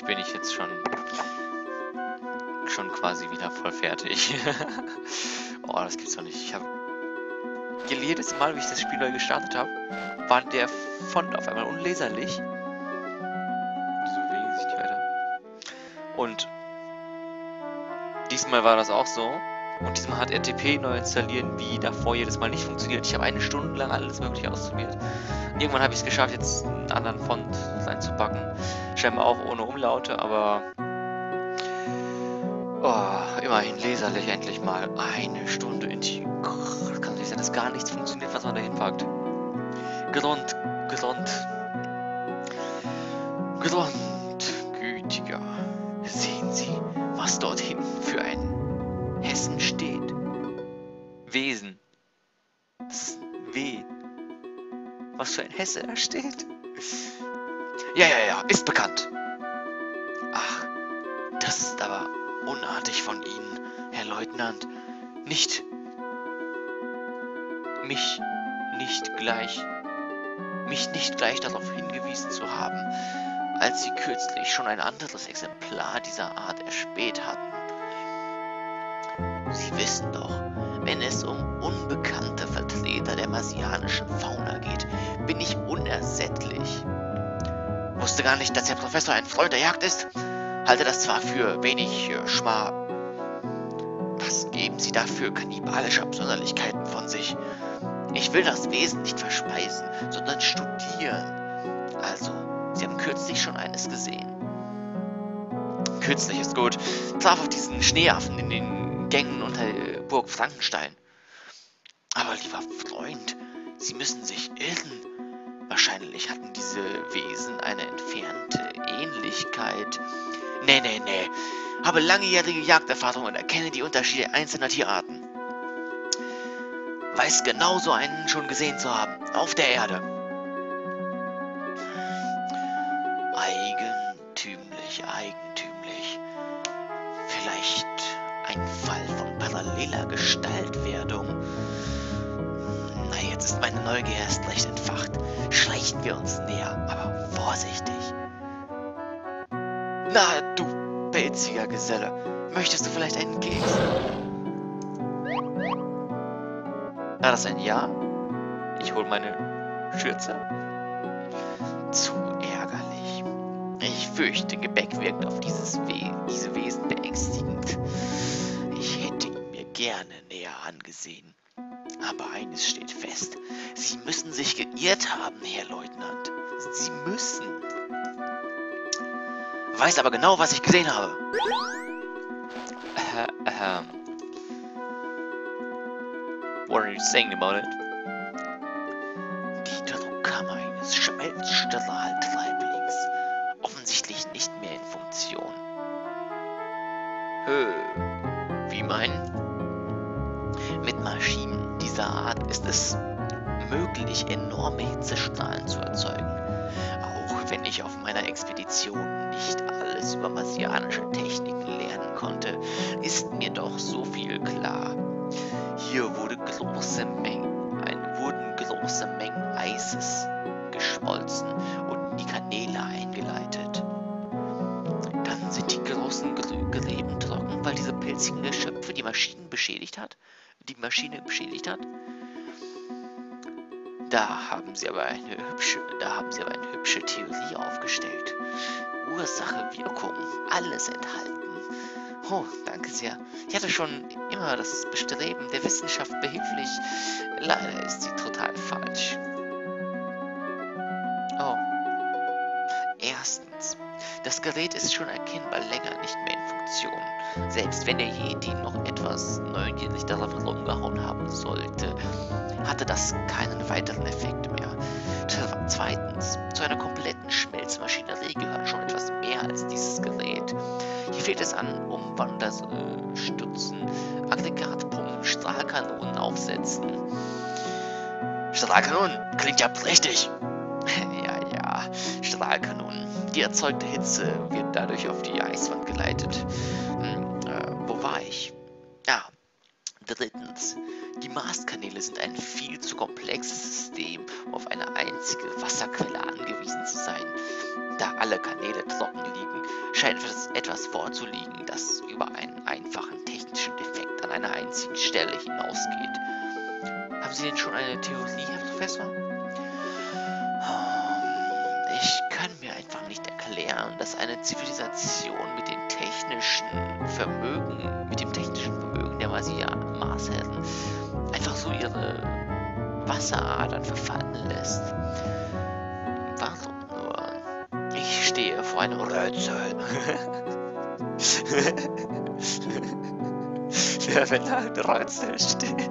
eigentlich bin ich jetzt schon schon quasi wieder voll fertig. oh, das gibt's doch nicht. Ich habe jedes Mal, wie ich das Spiel neu gestartet habe, war der Font auf einmal unleserlich. So wenig sich weiter. Und diesmal war das auch so. Und diesmal hat RTP neu installieren wie davor jedes Mal nicht funktioniert. Ich habe eine Stunde lang alles mögliche ausprobiert. Irgendwann habe ich es geschafft, jetzt einen anderen Font reinzupacken. Scheinbar auch ohne Umlaute, aber... Oh, immerhin leserlich endlich mal. Eine Stunde in die... Kann nicht sein, dass gar nichts funktioniert, was man da hinpackt. Grund, Grund. Grundgütiger. Sehen Sie, was dort hinten für ein Hessen steht. Wesen. Das W. Was für ein Hesse da steht. Ja, ja, ja, ist bekannt. Ach, das ist aber unartig von Ihnen, Herr Leutnant. Nicht. Mich nicht gleich. Mich nicht gleich darauf hingewiesen zu haben, als Sie kürzlich schon ein anderes Exemplar dieser Art erspäht hatten. Sie wissen doch, wenn es um unbekannte Vertreter der marsianischen Fauna geht, bin ich unersättlich. Wusste gar nicht, dass Ihr Professor ein Freund der Jagd ist. Halte das zwar für wenig äh, schma... Was geben Sie dafür kannibalische Absonderlichkeiten von sich? Ich will das Wesen nicht verspeisen, sondern studieren. Also, Sie haben kürzlich schon eines gesehen. Kürzlich ist gut. Traf auf diesen Schneeaffen in den Gängen unter Burg Frankenstein. Aber lieber Freund, Sie müssen sich irren. Wahrscheinlich hatten diese Wesen eine entfernte Ähnlichkeit. Nee, nee, nee. Habe langjährige Jagderfahrung und erkenne die Unterschiede einzelner Tierarten. Weiß genau so einen schon gesehen zu haben. Auf der Erde. Eigentümlich, eigentümlich. Vielleicht ein Fall von paralleler Gestaltwerdung. Na, jetzt ist meine Neugier erst recht entfacht. Schleichen wir uns näher, aber vorsichtig. Na, du pelziger Geselle, möchtest du vielleicht einen Keks? War das ein Ja? Ich hol meine Schürze. Zu ärgerlich. Ich fürchte, Gebäck wirkt auf dieses We diese Wesen beängstigend näher angesehen. Aber eines steht fest. Sie müssen sich geirrt haben, Herr Leutnant. Sie müssen. Weiß aber genau, was ich gesehen habe. Äh, äh. What are you saying about it? Die Druckkammer eines Schmelzstrahltreibings. Offensichtlich nicht mehr in Funktion. Hö. Wie meinen? Mit Maschinen dieser Art ist es möglich, enorme Hitzestrahlen zu erzeugen. Auch wenn ich auf meiner Expedition nicht alles über marsianische Techniken lernen konnte, ist mir doch so viel klar. Hier wurde große Mengen, ein, wurden große Mengen Eises geschmolzen und in die Kanäle eingeleitet. Dann sind die großen Gräben trocken, weil diese pilzigen Geschöpfe die Maschinen beschädigt hat die Maschine beschädigt hat. Da haben sie aber eine hübsche, da haben sie aber eine hübsche Theorie aufgestellt. Ursache, Wirkung, alles enthalten. Oh, danke sehr. Ich hatte schon immer das Bestreben der Wissenschaft behilflich. Leider ist sie total falsch. Das Gerät ist schon erkennbar länger nicht mehr in Funktion. Selbst wenn der Yeti noch etwas neugierig darauf rumgehauen haben sollte, hatte das keinen weiteren Effekt mehr. Zweitens, zu einer kompletten Schmelzmaschinerie gehört schon etwas mehr als dieses Gerät. Hier fehlt es an Umwanderstützen, Aggregatpumpen, Strahlkanonen aufsetzen. Strahlkanonen klingt ja prächtig. ja, ja, Strahlkanonen. Die erzeugte Hitze wird dadurch auf die Eiswand geleitet. Hm, äh, wo war ich? Ja, drittens. Die Mastkanäle sind ein viel zu komplexes System, um auf eine einzige Wasserquelle angewiesen zu sein. Da alle Kanäle trocken liegen, scheint etwas vorzuliegen, das über einen einfachen technischen Defekt an einer einzigen Stelle hinausgeht. Haben Sie denn schon eine Theorie, Herr Professor? Dass eine Zivilisation mit den technischen Vermögen, mit dem technischen Vermögen der Masia-Marsherren, einfach so ihre Wasseradern verfallen lässt. Warum nur? Ich stehe vor einem Rätsel. ja, wenn da ein Rätsel steht.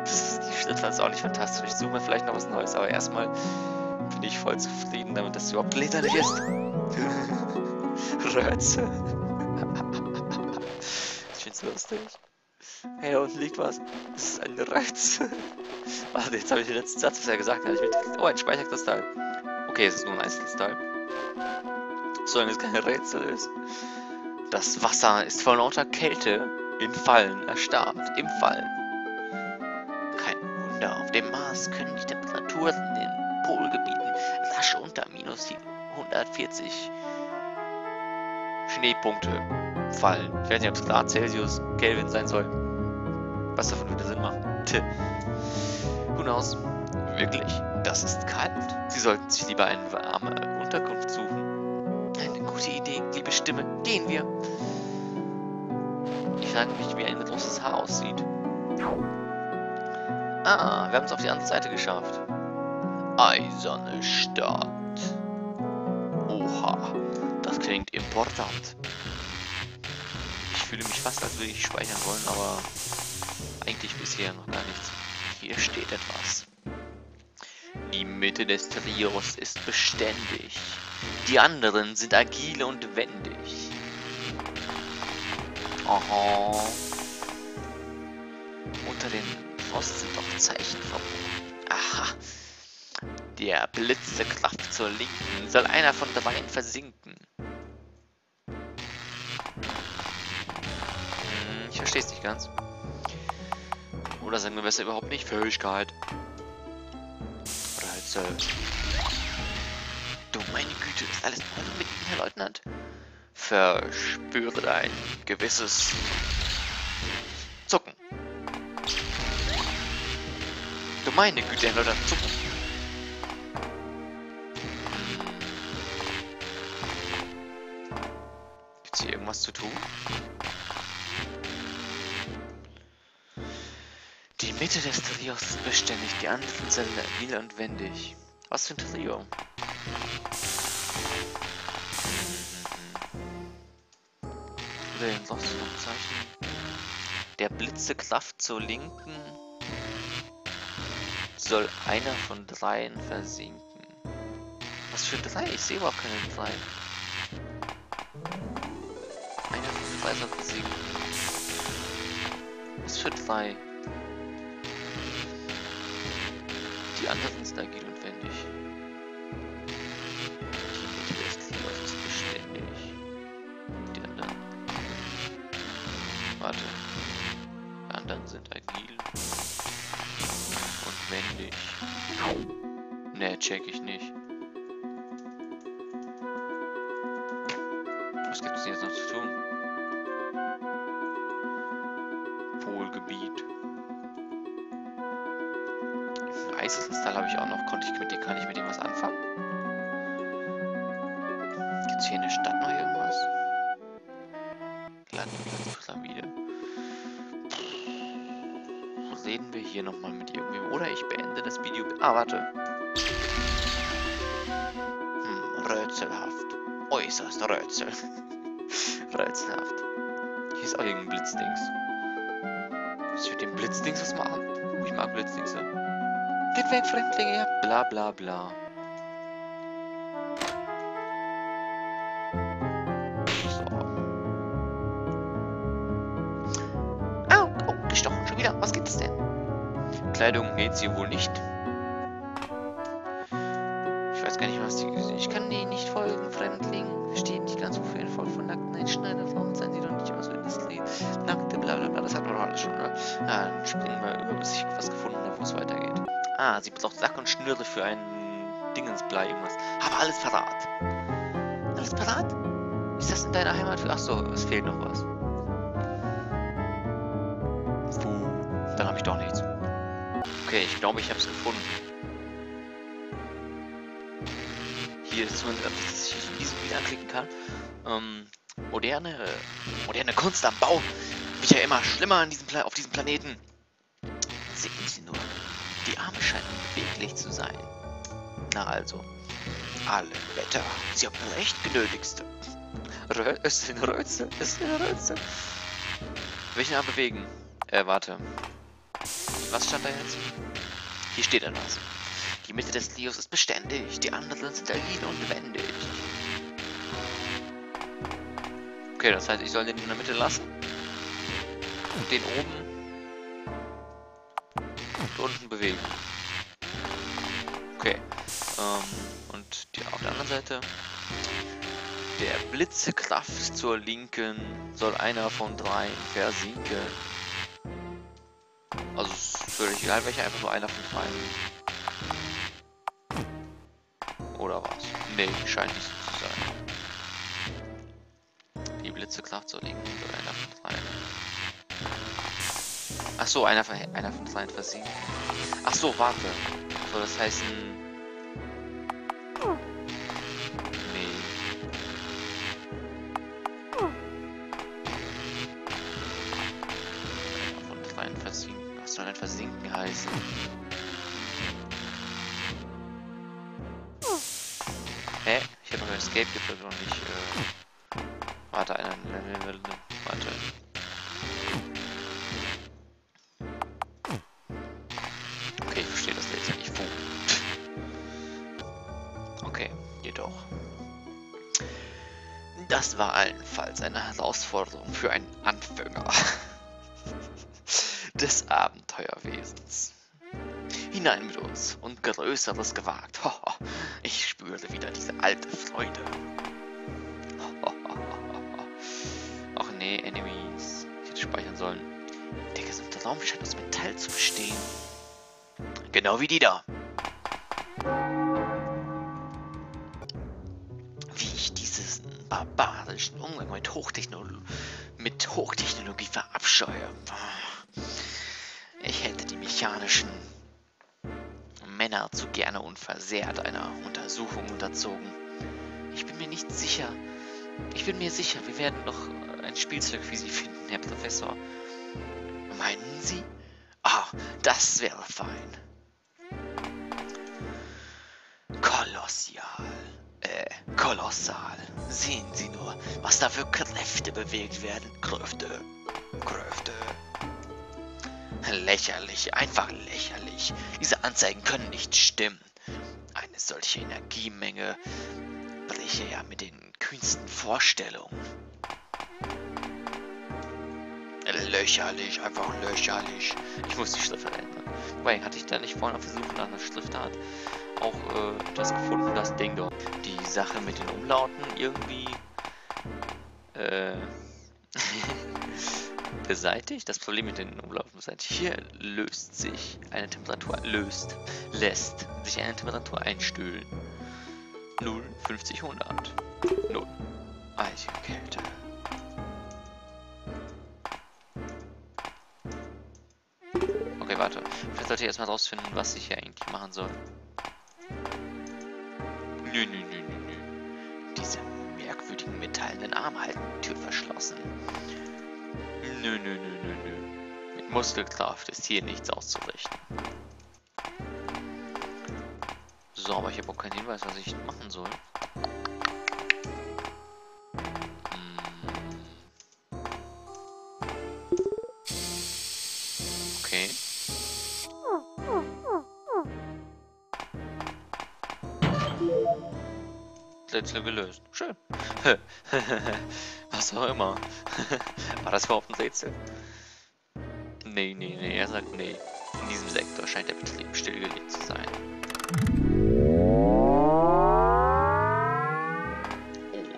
Das ist die Schnittphase auch nicht fantastisch. Ich suche mir vielleicht noch was Neues, aber erstmal bin ich voll zufrieden damit, dass es überhaupt leserlich ist. Rätsel. ich find's lustig. Hey, da unten liegt was. Das ist ein Rätsel. Warte, jetzt habe ich den letzten Satz, was er gesagt hat. Ich oh, ein Speicherkristall. Okay, es ist nur ein Eiskristall. Solange es kein Rätsel ist. Das Wasser ist vor lauter Kälte in Fallen erstarrt. Im Fallen. Kein Wunder, auf dem Mars können die Temperaturen den Polgebieten rasch unter minus 140 Schneepunkte fallen. Ich weiß nicht, ob es Grad Celsius Kelvin sein soll. Was davon würde Sinn machen. Tja. Who knows? Wirklich, das ist kalt. Sie sollten sich lieber eine warme Unterkunft suchen. Eine gute Idee, liebe Stimme. Gehen wir. Ich frage mich, wie ein großes Haar aussieht. Ah, wir haben es auf die andere Seite geschafft. Eiserne Stadt. Oha, das klingt important. Ich fühle mich fast, als würde ich speichern wollen, aber eigentlich bisher noch gar nichts. Hier steht etwas. Die Mitte des Trios ist beständig. Die anderen sind agil und wendig. Aha. Unter den Frost sind doch Zeichen verbunden. Der Blitz der Kraft zur Linken soll einer von dreien versinken. Hm, ich verstehe es nicht ganz. Oder sagen wir besser überhaupt nicht Fähigkeit. Rätsel. Du meine Güte, ist alles in mit Ihnen, Herr Leutnant? Verspüre ein gewisses Zucken. Du meine Güte, Herr Leutnant, Zucken. Irgendwas zu tun? Die Mitte des Trios ist beständig, die anderen sind agil und wendig. Was für ein Trio? Den Lost-Zeichen. Der Blitzekraft zur Linken soll einer von dreien versinken. Was für drei? Ich sehe überhaupt keine drei. Soll versinken. Was für drei? Die anderen sind agil und wendig. Die Mitte des Trios ist beständig. Die anderen. Warte. Die anderen sind agil und wendig. Ne, check ich nicht. Reden wir hier nochmal mit irgendwem. Oder ich beende das Video. Ah, warte. Hm, rätselhaft. Äußerst rätsel. rätselhaft. Hier ist auch irgendein Blitzdings. Was wird dem Blitzdings was machen? Ich mag Blitzdings. Geht weg, Fremdlinge, bla bla bla. Wieder. Was es denn? Kleidung geht sie wohl nicht. Ich weiß gar nicht, was die... Ich kann denen nicht folgen, Fremdling. Verstehe nicht ganz, wofür ein Volk von nackten Einschneiderfrauen sein sie doch nicht aus der Industrie. Nackte, bla bla bla, das hat man doch alles schon, oder? Ja, dann springen wir über, bis ich was gefunden habe, wo es weitergeht. Ah, sie braucht Sack und Schnüre für ein Dingensblei, irgendwas. Aber alles verrat. Alles parat? Ist das in deiner Heimat? Achso, es fehlt noch was. Dann habe ich doch nichts. Okay, ich glaube, ich habe es gefunden. Hier ist zumindest, dass ich in diesem wieder anklicken kann. Ähm, moderne, moderne Kunst am Bau wird ja immer schlimmer diesem auf diesem Planeten. Sehen Sie nur, die Arme scheinen beweglich zu sein. Na also, alle Wetter, Sie haben recht, Genötigste. Rö es sind Rötze, Rötze. Welchen Arm bewegen? Äh, warte. Was stand da jetzt? Hier steht etwas. Die Mitte des Lios ist beständig, die anderen sind agil und wendig. Okay, das heißt, ich soll den in der Mitte lassen. Und den oben und unten bewegen. Okay. Ähm, und die auf der anderen Seite. Der Blitzekraft zur Linken soll einer von drei versinken. Also völlig egal, welcher, einfach nur einer von drei. Oder was? Nee, scheint nicht so zu sein. Die Blitzekraft zur Linken soll einer von drei. Ach so, einer von, einer von dreien versinken. Ach so, warte. Soll das Escape gibt es noch nicht. Äh... Warte, einer. Warte. Okay, ich verstehe das jetzt ja nicht. Wo? Okay, jedoch. Das war allenfalls eine Herausforderung für einen Anfänger des Abenteuerwesens. Hinein mit uns und Größeres gewagt. Ich spüre wieder diese alte Freude. Ach nee, Enemies. Ich hätte speichern sollen. Der gesamte Raum scheint aus Metall zu bestehen. Genau wie die da. Wie ich diesen barbarischen Umgang mit, Hochtechnolo mit Hochtechnologie verabscheue. Ich hätte die mechanischen Männer zu gerne unversehrt einer Untersuchung unterzogen. Ich bin mir nicht sicher. Ich bin mir sicher, wir werden noch ein Spielzeug für Sie finden, Herr Professor. Meinen Sie? Ah, das wäre fein. Kolossial. Äh, kolossal. Sehen Sie nur, was da für Kräfte bewegt werden. Kräfte. Kräfte. Lächerlich, einfach lächerlich. Diese Anzeigen können nicht stimmen. Eine solche Energiemenge breche ja mit den kühnsten Vorstellungen. Lächerlich, einfach lächerlich. Ich muss die Schrift verändern. Wobei, hatte ich da nicht vorhin auf der Suche nach einer Schriftart auch äh, das gefunden, das Ding dort. Die Sache mit den Umlauten irgendwie äh, beseitigt. Das Problem mit den Umlaufen beseitigt. Hier löst sich eine Temperatur, löst, lässt sich eine Temperatur einstüllen. 0, 50, 100. 0. Eiskälte. Okay, warte. Vielleicht sollte ich erstmal rausfinden, was ich hier eigentlich machen soll. Nö, nö, nö, nö, nö. Diese merkwürdigen metallenen Arme halten die Tür verschlossen. Nö, nö, nö, nö, nö. Mit Muskelkraft ist hier nichts auszurichten. So, aber ich habe auch keinen Hinweis, was ich machen soll. Hm. Okay. Rätsel gelöst. Schön. Was auch immer. War das überhaupt ein Rätsel? Nee, nee, nee, er sagt nee. In diesem Sektor scheint der Betrieb stillgelegt zu sein.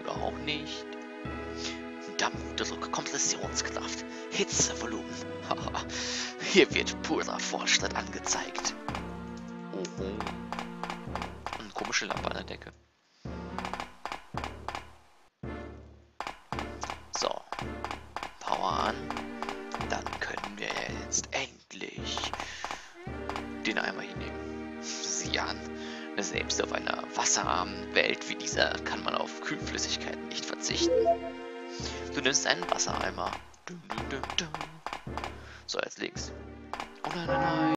Oder auch nicht. Dampfdruck, Kompressionskraft, Hitzevolumen. Hier wird purer Fortschritt angezeigt. Oh, oh. Eine komische Lampe an der Decke. Wasserarmen Welt wie dieser kann man auf Kühlflüssigkeiten nicht verzichten. Du nimmst einen Wassereimer. So, jetzt links. Oh nein, nein, nein.